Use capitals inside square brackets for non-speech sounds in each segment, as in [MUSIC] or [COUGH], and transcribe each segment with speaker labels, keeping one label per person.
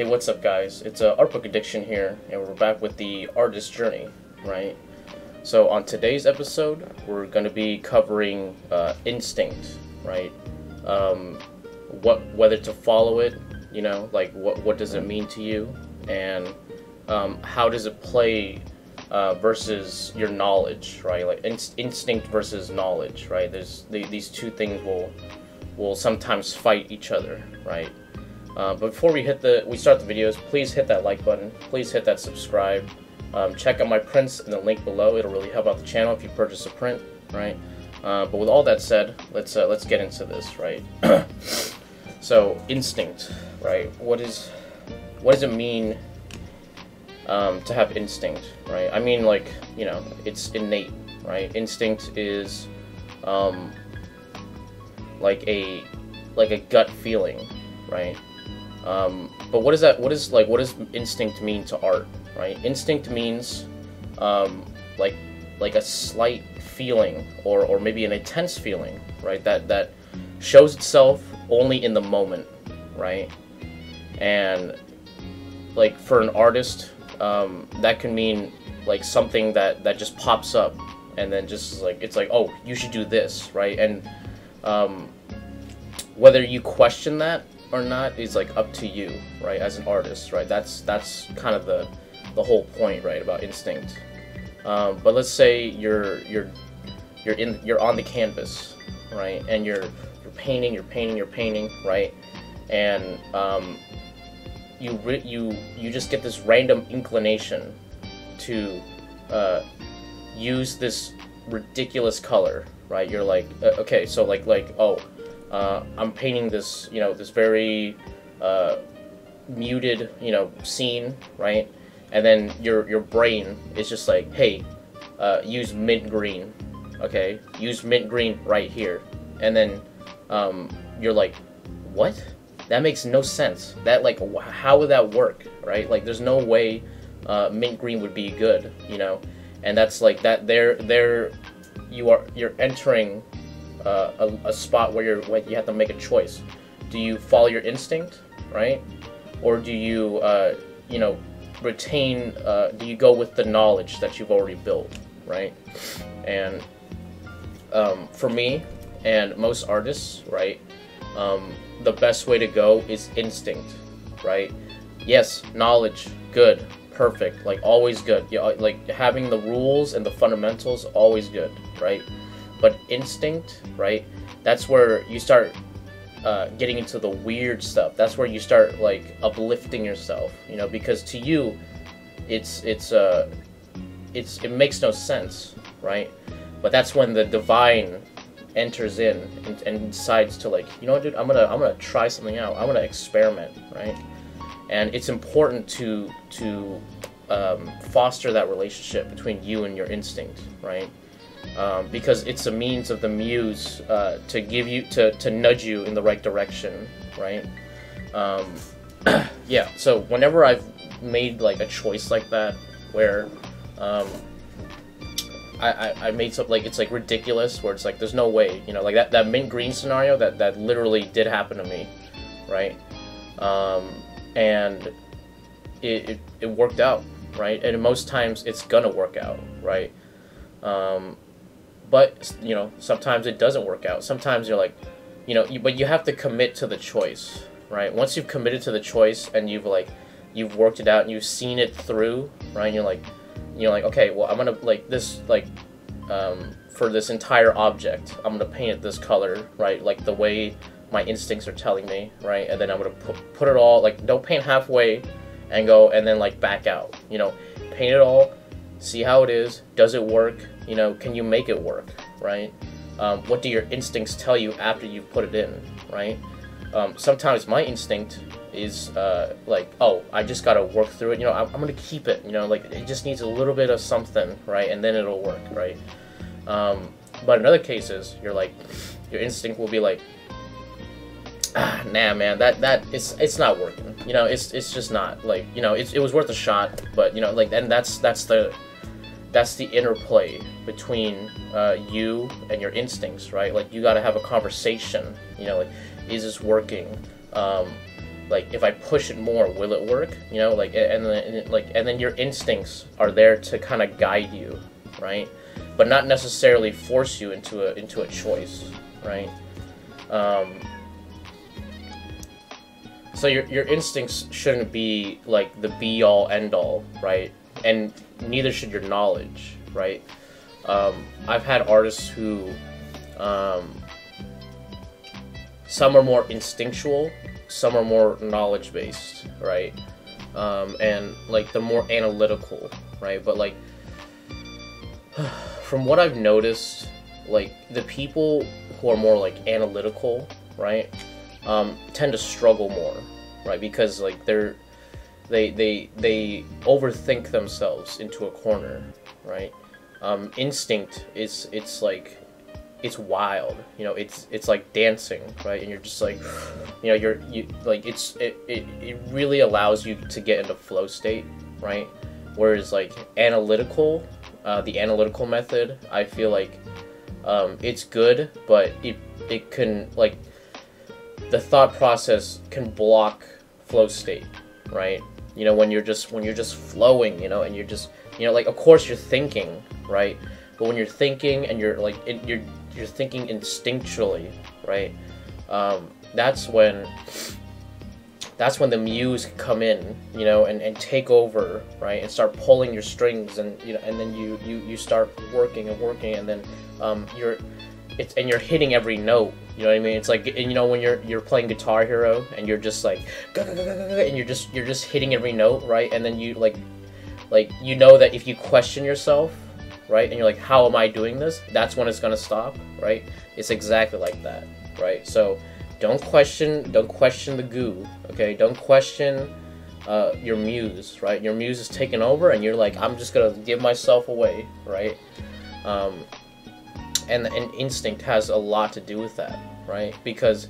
Speaker 1: Hey, what's up, guys? It's uh, Artbook Addiction here, and we're back with the artist journey, right? So, on today's episode, we're going to be covering uh, instinct, right? Um, what whether to follow it, you know, like what what does it mean to you, and um, how does it play uh, versus your knowledge, right? Like inst- instinct versus knowledge, right? There's the, these two things will will sometimes fight each other, right? Uh, before we hit the we start the videos, please hit that like button. Please hit that subscribe. Um, check out my prints in the link below. It'll really help out the channel if you purchase a print, right? Uh, but with all that said, let's uh, let's get into this, right? [CLEARS THROAT] so instinct, right? What is what does it mean um, to have instinct, right? I mean, like you know, it's innate, right? Instinct is um, like a like a gut feeling, right? Um, but what is that? What is like? What does instinct mean to art? Right? Instinct means um, like like a slight feeling, or or maybe an intense feeling, right? That that shows itself only in the moment, right? And like for an artist, um, that can mean like something that that just pops up, and then just like it's like, oh, you should do this, right? And um, whether you question that or not is like up to you, right? As an artist, right? That's that's kind of the the whole point, right? About instinct. Um, but let's say you're you're you're in you're on the canvas, right? And you're you're painting, you're painting, you're painting, right? And um, you you you just get this random inclination to uh, use this ridiculous color, right? You're like, uh, okay, so like like oh uh, I'm painting this, you know, this very uh, muted, you know, scene, right? And then your your brain is just like, hey, uh, use mint green, okay? Use mint green right here, and then um, you're like, what? That makes no sense. That like, how would that work, right? Like, there's no way uh, mint green would be good, you know? And that's like that. There, there, you are you're entering a, a, spot where you're where you have to make a choice. Do you follow your instinct, right, or do you uh, you know retain? Uh, do you go with the knowledge that you've already built, right? And um, for me and most artists, right, um, the best way to go is instinct, right? Yes, knowledge, good, perfect, like always good. You like having the rules and the fundamentals, always good, right? But instinct, right? That's where you start uh, getting into the weird stuff. That's where you start like uplifting yourself, you know, because to you, it's it's uh, it's it makes no sense, right? But that's when the divine enters in and, and decides to like, you know, what, dude, I'm gonna I'm gonna try something out. I'm gonna experiment, right? And it's important to to um, foster that relationship between you and your instinct, right? Um, because it's a means of the muse uh, to give you to, to nudge you in the right direction right? Um, [CLEARS THROAT] yeah so whenever i've made like a choice like that where um, I, I, I made something like it's like ridiculous where it's like there's no way you know like that, that mint green scenario that, that literally did happen to me right? Um, and it, it, it worked out right? And most times it's gonna work out right? Um, but you know sometimes it doesn't work out. Sometimes you're like you know you, but you have to commit to the choice right? Once you've committed to the choice and you've like you've worked it out and you've seen it through right and you're like you're like okay well i'm gonna like this like um, for this entire object i'm gonna paint it this color right like the way my instincts are telling me right and then i'm gonna put, put it all like don't paint halfway and go and then like back out you know? Paint it all see how it is does it work you know, can you make it work, right? Um, what do your instincts tell you after you've put it in, right? Um, sometimes my instinct is uh, like, oh, I just gotta work through it. You know, I'm, I'm, gonna keep it. You know, like it just needs a little bit of something, right? And then it'll work, right? Um, but in other cases, you're like, your instinct will be like, ah, nah, man, that that it's it's not working. You know, it's it's just not like you know, it's, it was worth a shot, but you know, like, and that's that's the that's the interplay between uh, you and your instincts, right? Like you got to have a conversation. You know, like is this working? Um, like if I push it more, will it work? You know, like and then like and then your instincts are there to kind of guide you, right? But not necessarily force you into a into a choice, right? Um, so your your instincts shouldn't be like the be all end all, right? And neither should your knowledge, right? Um, I've had artists who um, some are more instinctual, some are more knowledge based, right? Um, and like the more analytical, right? But like [SIGHS] from what I've noticed, like the people who are more like analytical, right, um, tend to struggle more, right? Because like they're they they they overthink themselves into a corner, right? Um, instinct is it's like it's wild you know it's it's like dancing right? And you're just like you know you're you like it's it, it, it really allows you to get into flow state right? Whereas like analytical uh, the analytical method i feel like um, it's good but it it can like the thought process can block flow state right you know when you're just when you're just flowing you know and you're just you know like of course you're thinking right? But when you're thinking and you're like it, you're you're thinking instinctually right? Um, that's when that's when the muse come in you know and, and take over right? And start pulling your strings and you know and then you you, you start working and working and then um, you're it's and you're hitting every note you know what I mean? It's like and you know when you're you're playing Guitar Hero and you're just like and you're just you're just hitting every note, right? And then you like like you know that if you question yourself, right? And you're like how am I doing this? That's when it's to stop, right? It's exactly like that, right? So don't question don't question the goo, okay? Don't question uh, your muse, right? Your muse is taking over and you're like I'm just to give myself away, right? Um, and and instinct has a lot to do with that, right? Because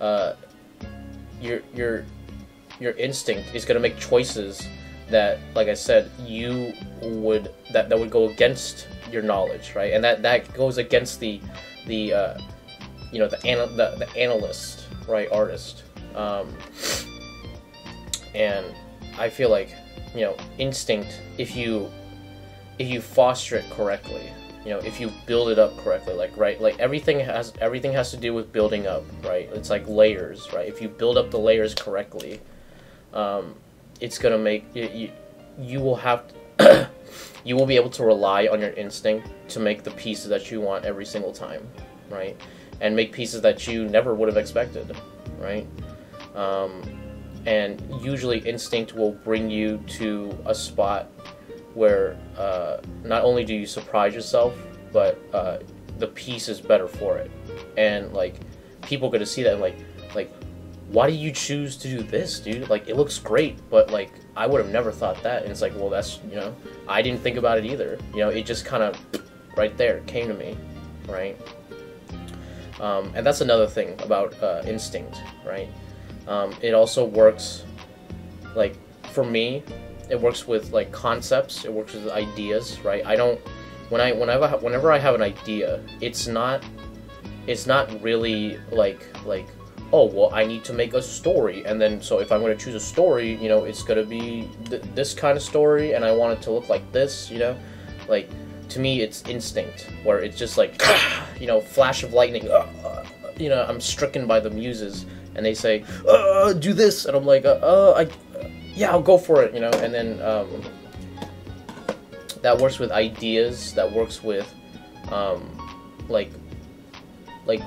Speaker 1: uh, your your your instinct is going to make choices that, like I said, you would that that would go against your knowledge, right? And that that goes against the the uh, you know the, ana- the the analyst, right? Artist, um, and I feel like you know instinct if you if you foster it correctly you know if you build it up correctly like right like everything has everything has to do with building up right? It's like layers right? If you build up the layers correctly um, it's gonna make you, you will have to [COUGHS] you will be able to rely on your instinct to make the pieces that you want every single time right? And make pieces that you never would have expected right? Um, and usually instinct will bring you to a spot where uh, not only do you surprise yourself, but uh, the piece is better for it. And like people get to see that like like why do you choose to do this, dude? Like it looks great, but like I would have never thought that. And it's like, well, that's you know, I didn't think about it either. You know, it just kind of right there came to me, right? Um, and that's another thing about uh, instinct, right? Um, it also works, like for me, it works with like concepts. It works with ideas, right? I don't when I whenever whenever I have an idea, it's not it's not really like like oh well I need to make a story and then so if I'm going to choose a story, you know, it's going to be th- this kind of story and I want it to look like this, you know, like to me it's instinct where it's just like [CLEARS THROAT] you know flash of lightning uh, uh, you know i'm stricken by the muses and they say uh, do this and i'm like uh, uh i yeah i'll go for it you know and then um, that works with ideas that works with um, like like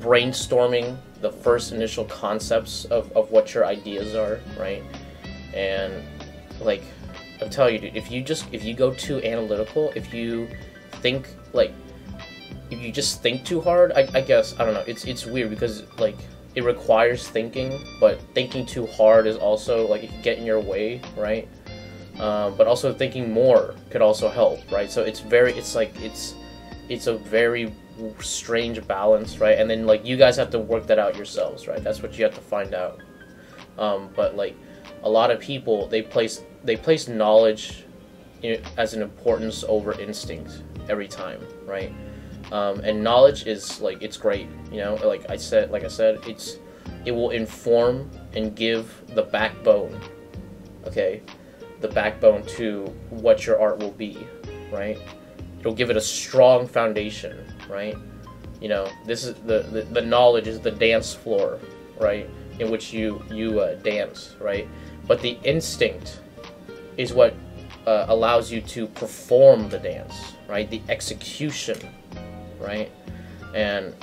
Speaker 1: brainstorming the first initial concepts of, of what your ideas are right? And like i'm telling you dude if you just if you go too analytical if you think like if you just think too hard I, I guess i don't know it's it's weird because like it requires thinking but thinking too hard is also like it can get in your way right? Um, but also thinking more could also help right? So it's very it's like it's it's a very strange balance right? And then like you guys have to work that out yourselves right? That's what you have to find out. Um, but like a lot of people they place they place knowledge in, as an importance over instinct every time right um, and knowledge is like it's great you know like i said like i said it's it will inform and give the backbone, okay, the backbone to what your art will be, right? It'll give it a strong foundation, right? You know, this is the, the, the knowledge is the dance floor, right? In which you you uh, dance, right? But the instinct is what uh, allows you to perform the dance, right? The execution, right? And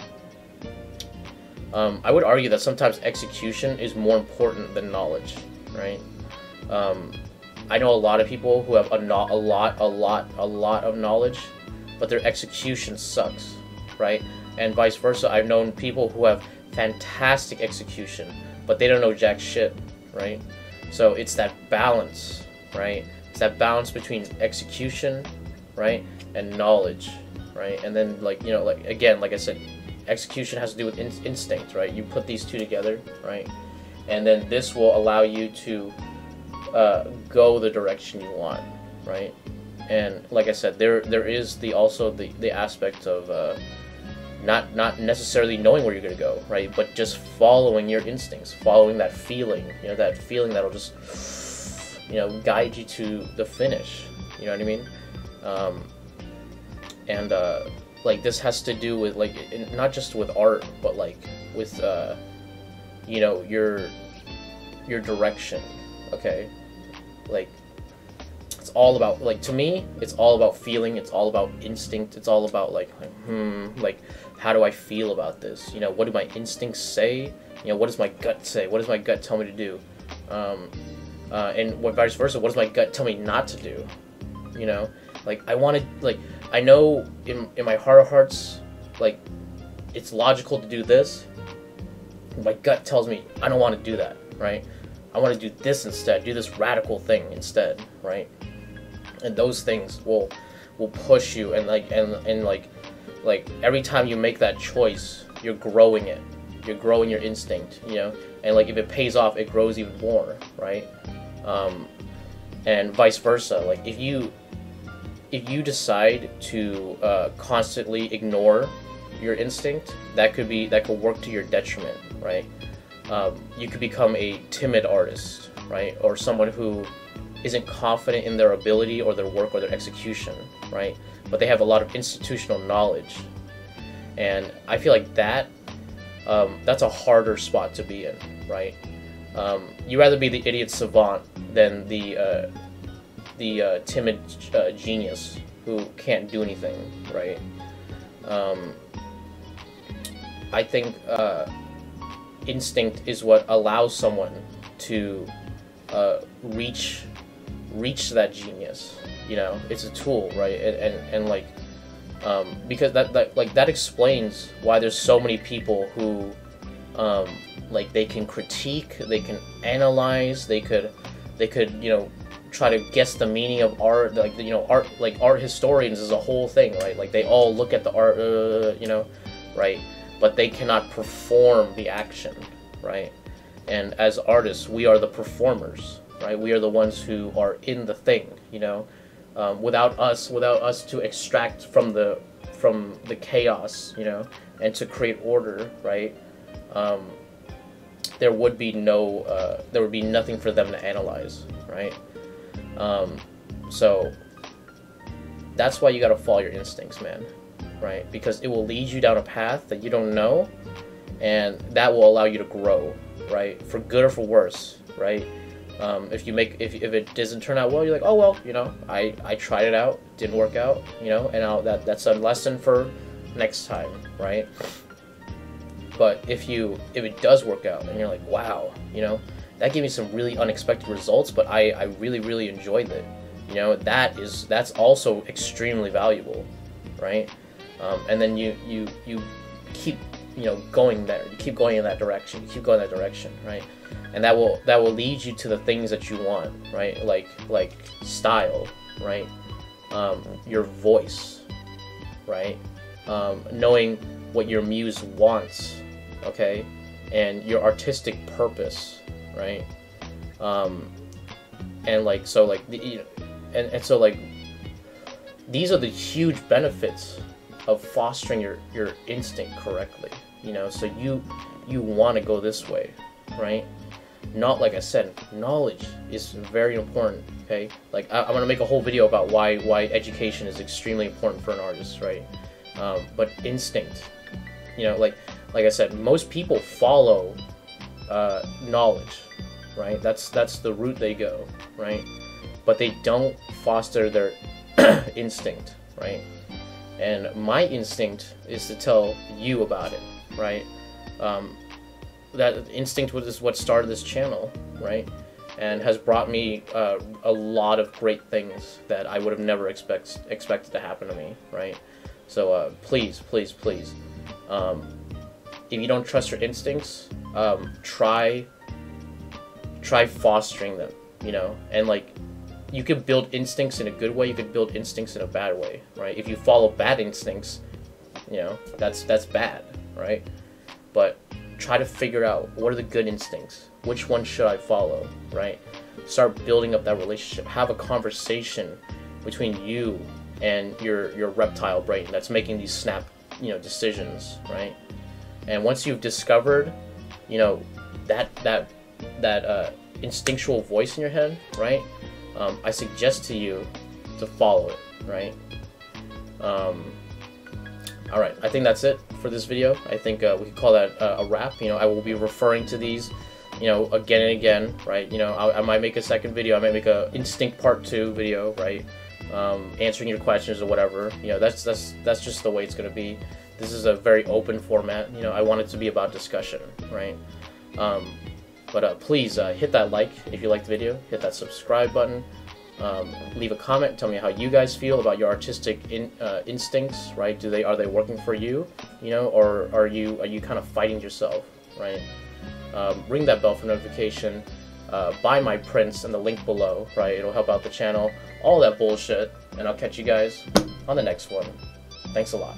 Speaker 1: um, I would argue that sometimes execution is more important than knowledge, right? Um, I know a lot of people who have a, no- a lot, a lot, a lot of knowledge, but their execution sucks, right? And vice versa. I've known people who have fantastic execution, but they don't know jack shit, right? So it's that balance, right? It's that balance between execution, right, and knowledge, right? And then like you know, like again, like I said, execution has to do with in- instinct, right? You put these two together, right? And then this will allow you to uh, go the direction you want, right? And like I said, there there is the also the the aspect of uh, not not necessarily knowing where you're gonna go, right? But just following your instincts, following that feeling, you know, that feeling that'll just you know guide you to the finish. You know what I mean? Um, and uh, like this has to do with like not just with art, but like with uh, you know your your direction. Okay, like it's all about like to me it's all about feeling it's all about instinct it's all about like, like hmm like how do i feel about this? You know what do my instincts say? You know what does my gut say? What does my gut tell me to do? Um, uh, and what vice versa what does my gut tell me not to do? You know? Like i want to like i know in, in my heart of hearts like it's logical to do this. My gut tells me i don't want to do that right? I want to do this instead do this radical thing instead right? And those things will will push you and like and and like like every time you make that choice you're growing it. You're growing your instinct you know? And like if it pays off it grows even more right? Um, and vice versa like if you if you decide to uh, constantly ignore your instinct that could be that could work to your detriment right um, you could become a timid artist right or someone who isn't confident in their ability or their work or their execution, right? But they have a lot of institutional knowledge, and I feel like that um, that's a harder spot to be in, right? Um, you rather be the idiot savant than the uh, the uh, timid uh, genius who can't do anything, right? Um, I think uh, instinct is what allows someone to uh, reach reach that genius you know it's a tool right and and, and like um, because that, that like that explains why there's so many people who um, like they can critique they can analyze they could they could you know try to guess the meaning of art like you know art like art historians is a whole thing right like they all look at the art uh, you know right but they cannot perform the action right and as artists we are the performers right? We are the ones who are in the thing, you know. Um, without us, without us to extract from the from the chaos, you know, and to create order, right? Um, there would be no, uh, there would be nothing for them to analyze, right? Um, so that's why you gotta follow your instincts, man, right? Because it will lead you down a path that you don't know, and that will allow you to grow, right? For good or for worse, right? Um, if you make if, if it doesn't turn out well, you're like, oh well, you know, I, I tried it out, didn't work out, you know, and I'll, that that's a lesson for next time, right? But if you if it does work out and you're like, wow, you know, that gave me some really unexpected results, but I, I really really enjoyed it, you know, that is that's also extremely valuable, right? Um, and then you you you keep you know going there, you keep going in that direction, you keep going that direction, right? and that will that will lead you to the things that you want right? Like like style right? Um, your voice right? Um, knowing what your muse wants okay? And your artistic purpose right um, and like so like the, you know, and, and so like these are the huge benefits of fostering your your instinct correctly you know so you you want to go this way, right? Not like I said, knowledge is very important. Okay, like I, am gonna make a whole video about why why education is extremely important for an artist, right? Um, but instinct, you know, like like I said, most people follow uh, knowledge, right? That's that's the route they go, right? But they don't foster their [CLEARS THROAT] instinct, right? And my instinct is to tell you about it, right? Um, that instinct was what started this channel, right? And has brought me uh, a lot of great things that I would have never expect, expected to happen to me, right? So uh, please, please, please, um, if you don't trust your instincts, um, try try fostering them, you know, and like you can build instincts in a good way, you can build instincts in a bad way, right? If you follow bad instincts, you know, that's that's bad, right? But try to figure out what are the good instincts, which one should I follow, right? Start building up that relationship. Have a conversation between you and your your reptile brain that's making these snap, you know, decisions, right? And once you've discovered, you know, that that that uh, instinctual voice in your head, right? um, I suggest to you to follow it, right? Um, all right, I think that's it for this video. I think uh, we could call that uh, a wrap. You know, I will be referring to these, you know, again and again, right? You know, I, I might make a second video. I might make a instinct part two video, right? Um, answering your questions or whatever. You know, that's that's that's just the way it's gonna be. This is a very open format. You know, I want it to be about discussion, right? Um, but uh, please uh, hit that like if you liked the video, hit that subscribe button, um, leave a comment, tell me how you guys feel about your artistic in, uh, instincts, right? Do they are they working for you, you know, or are you are you kind of fighting yourself, right? Um, ring that bell for notification. Uh, buy my prints in the link below, right? It'll help out the channel. All that bullshit, and I'll catch you guys on the next one. Thanks a lot.